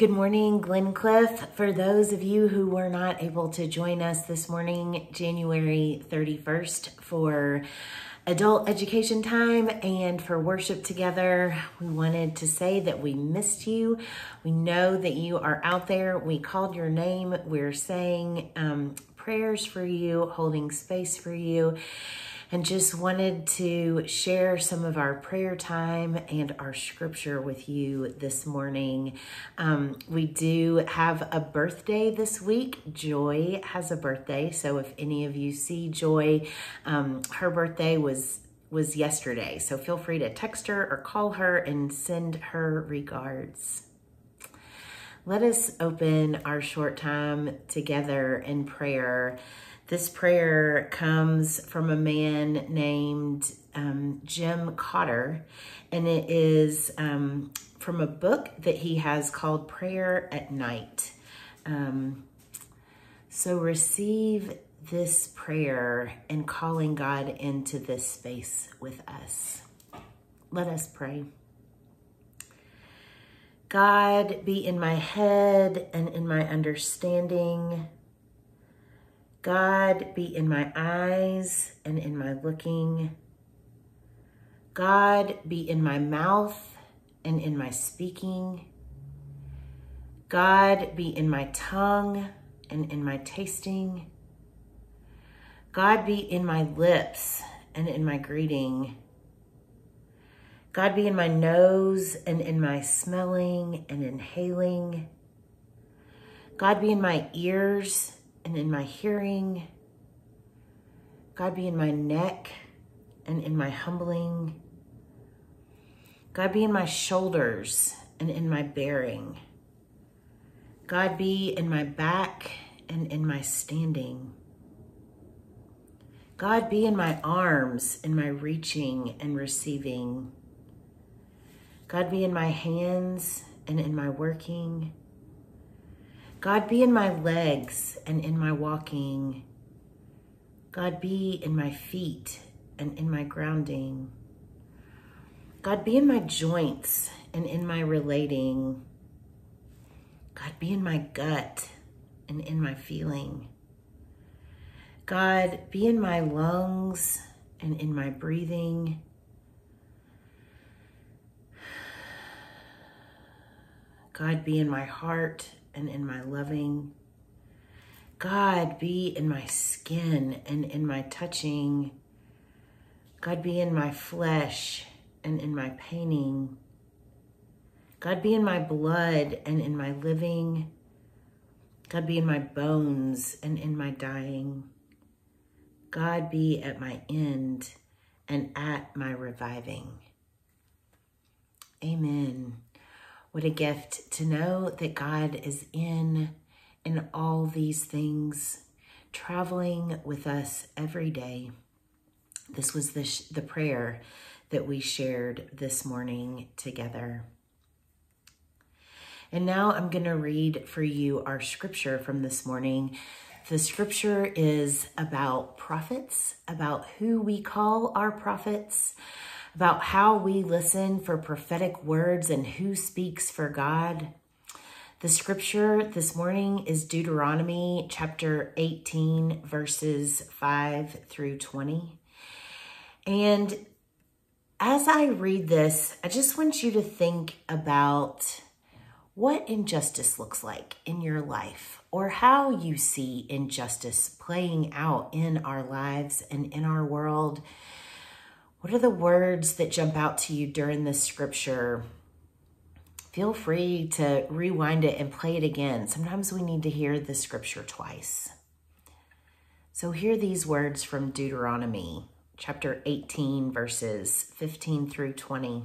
Good morning, Glencliff. For those of you who were not able to join us this morning, January 31st, for adult education time and for worship together, we wanted to say that we missed you. We know that you are out there. We called your name. We're saying um, prayers for you, holding space for you and just wanted to share some of our prayer time and our scripture with you this morning. Um, we do have a birthday this week. Joy has a birthday, so if any of you see Joy, um, her birthday was was yesterday. So feel free to text her or call her and send her regards. Let us open our short time together in prayer. This prayer comes from a man named um, Jim Cotter, and it is um, from a book that he has called Prayer at Night. Um, so receive this prayer and calling God into this space with us. Let us pray. God, be in my head and in my understanding God, be in my eyes and in my looking. God, be in my mouth and in my speaking. God, be in my tongue and in my tasting. God, be in my lips and in my greeting. God, be in my nose and in my smelling and inhaling. God, be in my ears and in my hearing. God be in my neck and in my humbling. God be in my shoulders and in my bearing. God be in my back and in my standing. God be in my arms, in my reaching and receiving. God be in my hands and in my working. God, be in my legs and in my walking. God, be in my feet and in my grounding. God, be in my joints and in my relating. God, be in my gut and in my feeling. God, be in my lungs and in my breathing. God, be in my heart and in my loving. God, be in my skin and in my touching. God, be in my flesh and in my painting. God, be in my blood and in my living. God, be in my bones and in my dying. God, be at my end and at my reviving. Amen. What a gift to know that God is in in all these things, traveling with us every day. This was the, the prayer that we shared this morning together. And now I'm going to read for you our scripture from this morning. The scripture is about prophets, about who we call our prophets, about how we listen for prophetic words and who speaks for God. The scripture this morning is Deuteronomy chapter 18, verses 5 through 20. And as I read this, I just want you to think about what injustice looks like in your life or how you see injustice playing out in our lives and in our world what are the words that jump out to you during this scripture? Feel free to rewind it and play it again. Sometimes we need to hear the scripture twice. So hear these words from Deuteronomy chapter 18, verses 15 through 20.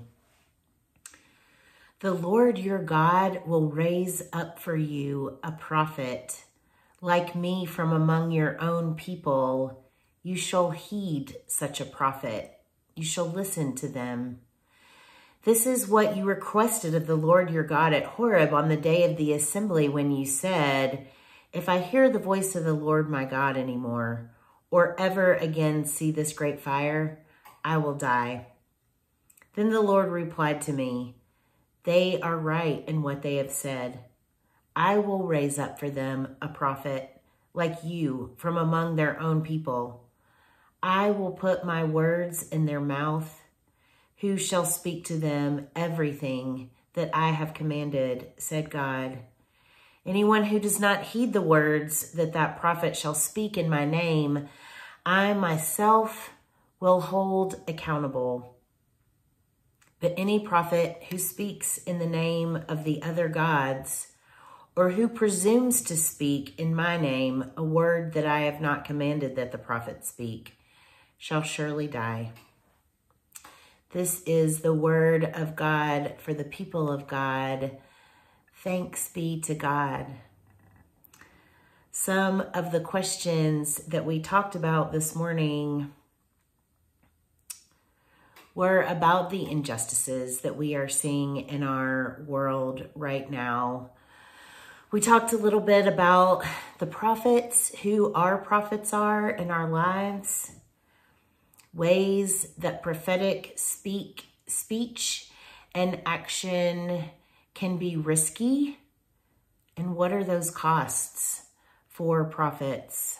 The Lord your God will raise up for you a prophet like me from among your own people. You shall heed such a prophet you shall listen to them. This is what you requested of the Lord your God at Horeb on the day of the assembly when you said, If I hear the voice of the Lord my God anymore, or ever again see this great fire, I will die. Then the Lord replied to me, They are right in what they have said. I will raise up for them a prophet like you from among their own people. I will put my words in their mouth, who shall speak to them everything that I have commanded, said God. Anyone who does not heed the words that that prophet shall speak in my name, I myself will hold accountable. But any prophet who speaks in the name of the other gods, or who presumes to speak in my name a word that I have not commanded that the prophet speak, shall surely die. This is the word of God for the people of God. Thanks be to God. Some of the questions that we talked about this morning were about the injustices that we are seeing in our world right now. We talked a little bit about the prophets, who our prophets are in our lives, ways that prophetic speak speech and action can be risky, and what are those costs for prophets?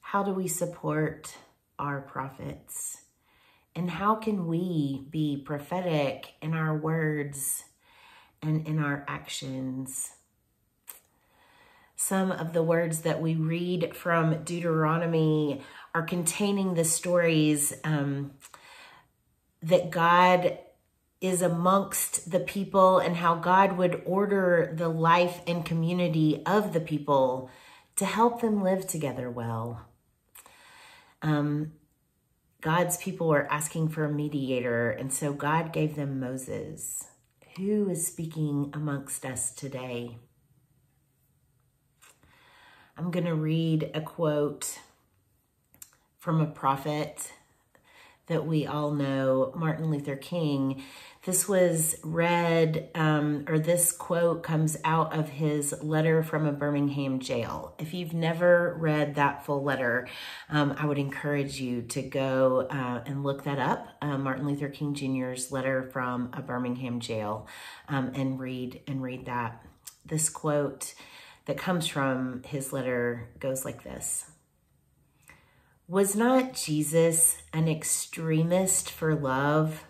How do we support our prophets? And how can we be prophetic in our words and in our actions? Some of the words that we read from Deuteronomy are containing the stories um, that God is amongst the people and how God would order the life and community of the people to help them live together well. Um, God's people were asking for a mediator, and so God gave them Moses. Who is speaking amongst us today? I'm going to read a quote from a prophet that we all know, Martin Luther King. This was read, um, or this quote comes out of his letter from a Birmingham jail. If you've never read that full letter, um, I would encourage you to go uh, and look that up. Uh, Martin Luther King Jr.'s letter from a Birmingham jail, um, and read and read that. This quote that comes from his letter goes like this. Was not Jesus an extremist for love?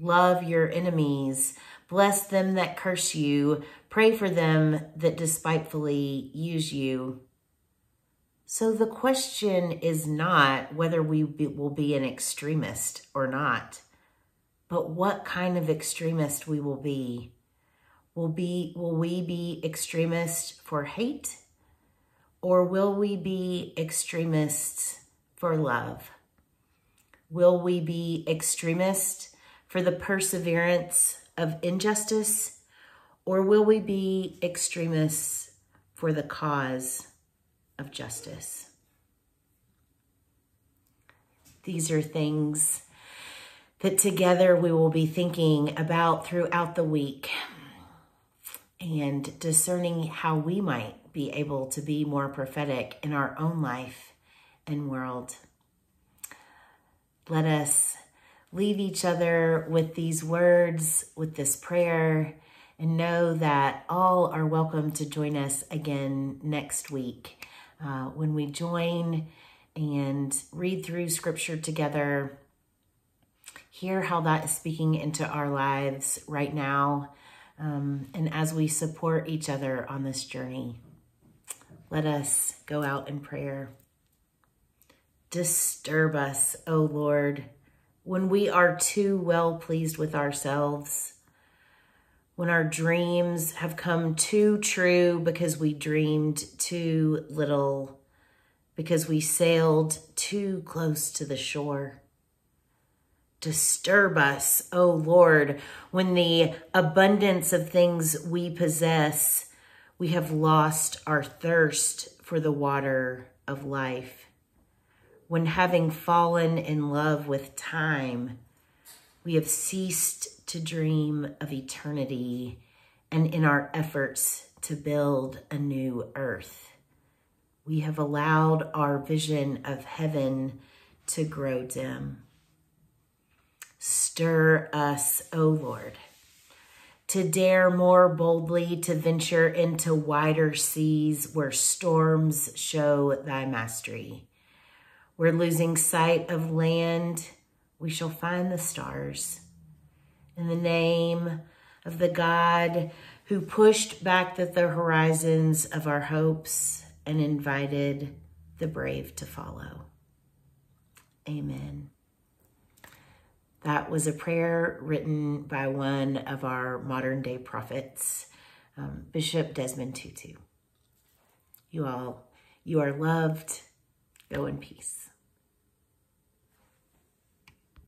Love your enemies, bless them that curse you, pray for them that despitefully use you. So the question is not whether we be, will be an extremist or not, but what kind of extremist we will be. Will be will we be extremists for hate or will we be extremists for love? Will we be extremists for the perseverance of injustice, or will we be extremists for the cause of justice? These are things that together we will be thinking about throughout the week and discerning how we might be able to be more prophetic in our own life and world. Let us leave each other with these words, with this prayer, and know that all are welcome to join us again next week uh, when we join and read through scripture together, hear how that is speaking into our lives right now, um, and as we support each other on this journey. Let us go out in prayer. Disturb us, O Lord, when we are too well pleased with ourselves, when our dreams have come too true because we dreamed too little, because we sailed too close to the shore. Disturb us, O Lord, when the abundance of things we possess, we have lost our thirst for the water of life when having fallen in love with time, we have ceased to dream of eternity and in our efforts to build a new earth. We have allowed our vision of heaven to grow dim. Stir us, O Lord. to dare more boldly to venture into wider seas where storms show thy mastery. We're losing sight of land, we shall find the stars. In the name of the God who pushed back the, the horizons of our hopes and invited the brave to follow. Amen. That was a prayer written by one of our modern day prophets, um, Bishop Desmond Tutu. You all, you are loved. Go in peace.